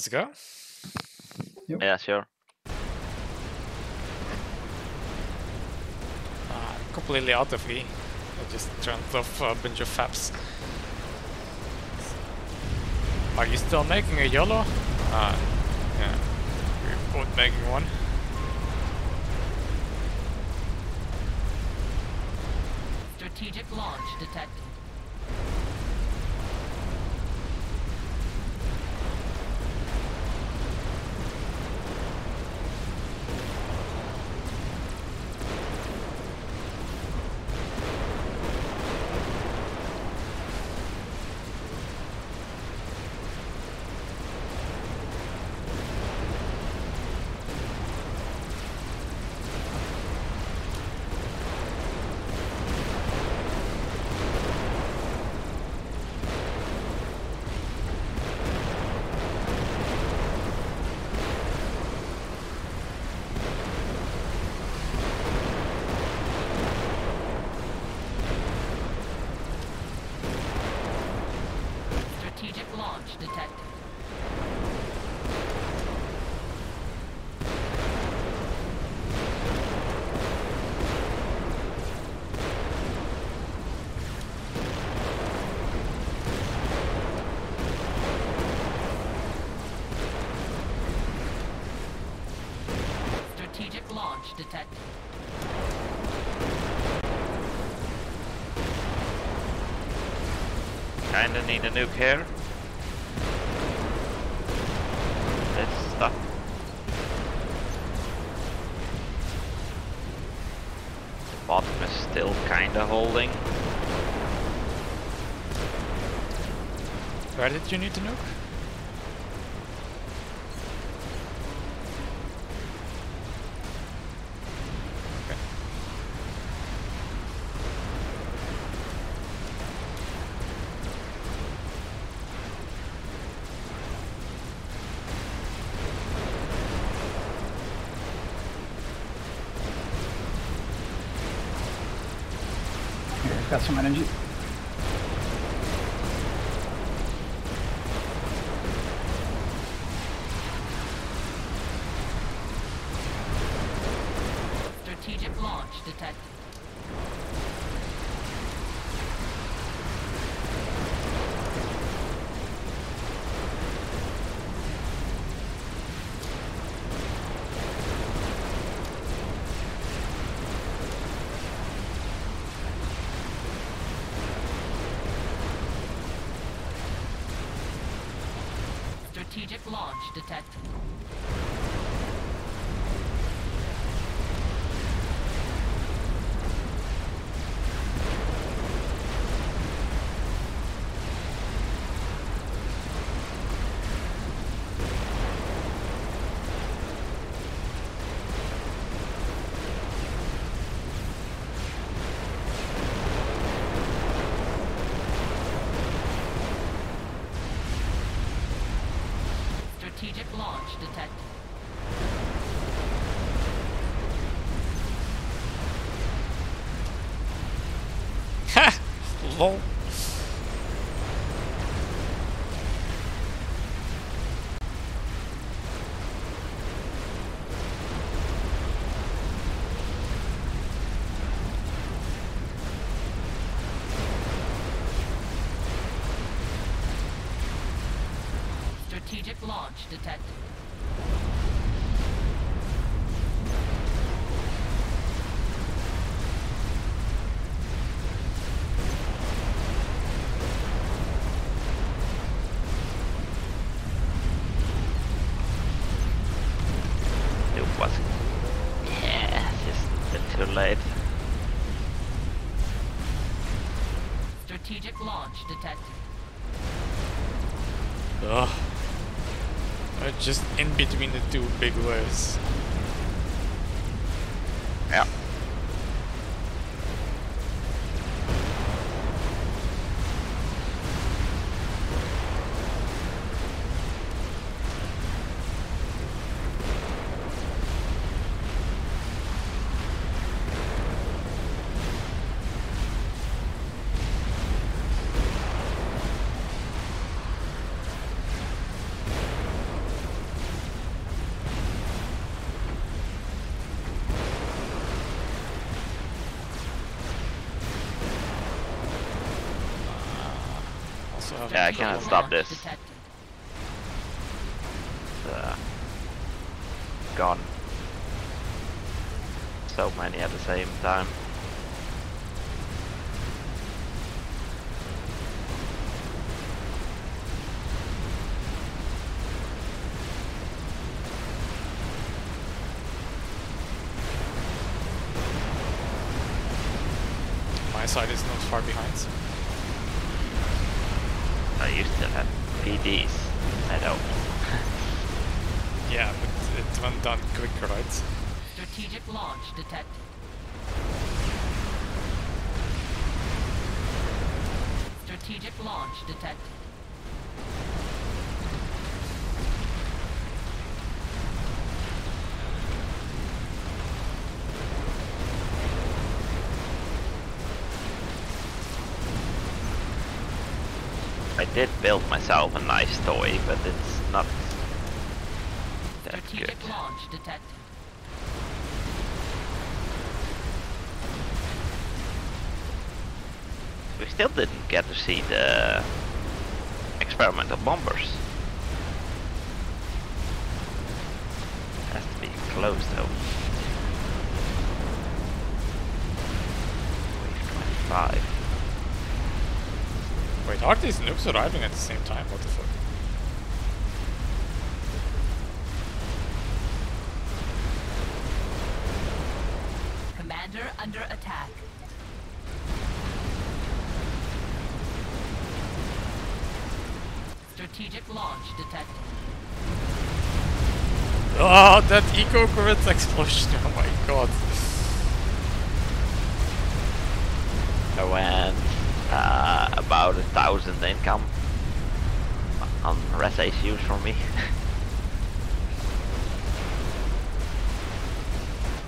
Let's go. Yeah, sure. Uh, completely out of E. I just turned off a bunch of fabs. Are you still making a YOLO? Uh, yeah. We're both making one. Strategic launch detected. Strategic launch detected. Strategic launch detected. Kinda need a nuke here. It's stuck. The bottom is still kinda holding. Where did you need to nuke? Got some energy. Strategic launch detected. Strategic launch detected. Strategic launch detected. Ha! Lol. Strategic launch detected. Just in between the two big waves. Yeah, I Strategic cannot stop this. uh, gone. So many at the same time. my side is not far behind. I used to have PDs. I know. Yeah, but it went down quicker, right? Strategic launch detected. Strategic launch detected. Did build myself a nice toy, but it's not that good. Strategic launch detected. We still didn't get to see the experimental bombers. It Has to be close though. Wave 25. Wait, are these nukes arriving at the same time? What the fuck? Commander under attack. Strategic launch detected. Oh, that eco grid explosion! Oh my god. I went uh, about a thousand income on res issues for me.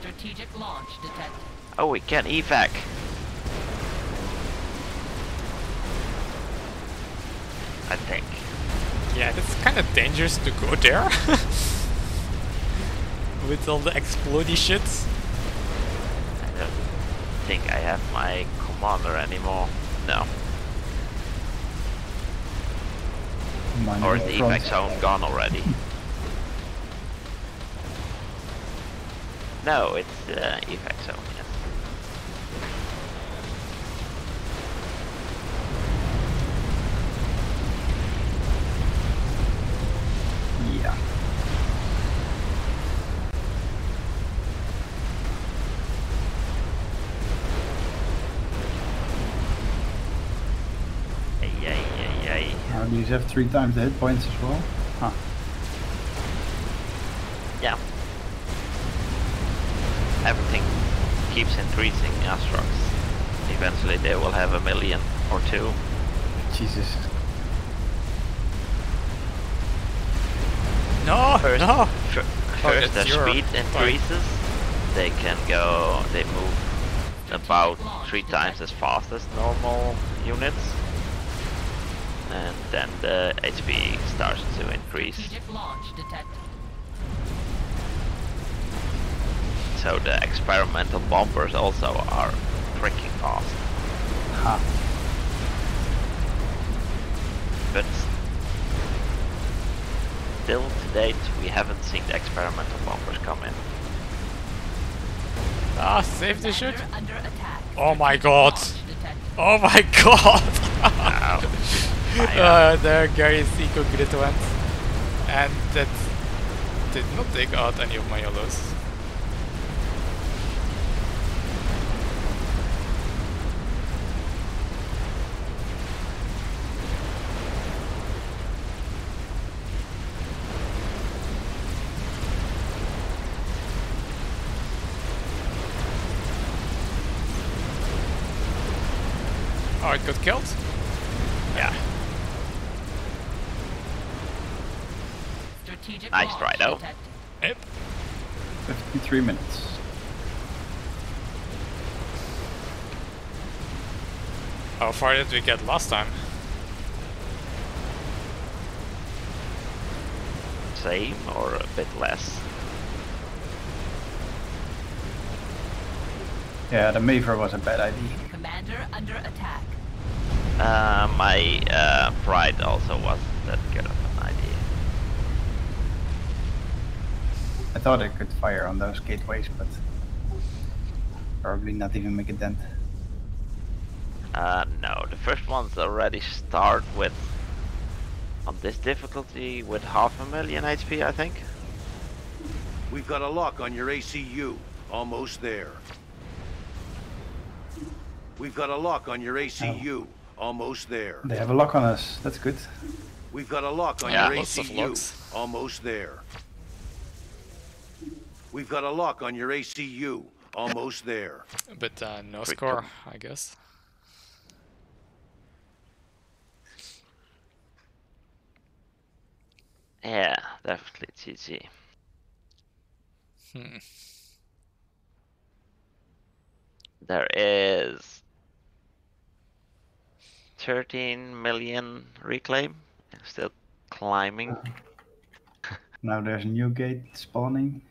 Strategic launch detected. oh, we can evac. I think. Yeah, it's kind of dangerous to go there. With all the explodey shits. I don't think I have my commander anymore. No. Mine Or is the front. evac zone gone already? no, it's uh, evac zone, yes. Yeah. Ay, ay, ay, ay. Now these have three times the hit points as well. Huh. Yeah. Everything keeps increasing in Astrox. Eventually they will have a million or two. Jesus. No, First, no. fir- Oh, first their that's your speed point. increases. They can go, they move about three times as fast as normal units. And then the HP starts to increase. Strategic launch detected. So the experimental bombers also are freaking fast. Huh. But still to date we haven't seen the experimental bombers come in. Ah, save the shit. Commander under attack. Oh my god. Oh my god. Uh, there Gary's eco grid went. And that did not take out any of my yellows. Oh, it got killed? Yeah. Strategic Nice launch try, though. Yep. 53 minutes. How far did we get last time? Same or a bit less. Yeah, the Mavor was a bad idea. Commander under attack. Uh, my uh, pride also wasn't that good of an idea. I thought I could fire on those gateways, but probably not even make a dent. Uh, no, the first ones already start with on this difficulty with half a million HP, I think. We've got a lock on your ACU. Almost there. We've got a lock on your ACU. Almost there. They have a lock on us. That's good. We've got a lock on Yeah. your ACU. locks. Almost there. We've got a lock on your ACU. Almost there. But uh, no Pretty score, cool. I guess. Yeah, definitely GG. Hmm. There is 13 million reclaim, still climbing. Now there's a new gate spawning.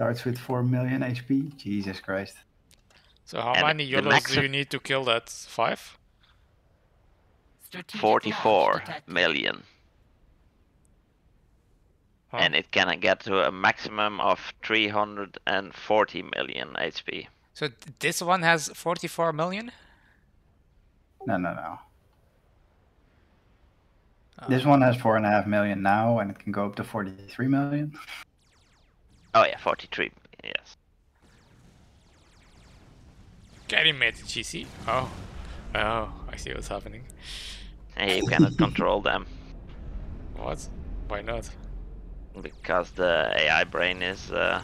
Yeah. Starts with 4 million HP. Jesus Christ. So how And many the YOLOs do you need to kill that? Five? Strategic 44 launch detected. million, Huh. and it can get to a maximum of 340 million HP. So this one has 44 million? No, no, no. Uh. This one has 4.5 million now, and it can go up to 43 million. Oh yeah, 43. Yes. Getting made to GC. Oh. Oh, I see what's happening. And you cannot control them What? Why not? because the AI brain is uh,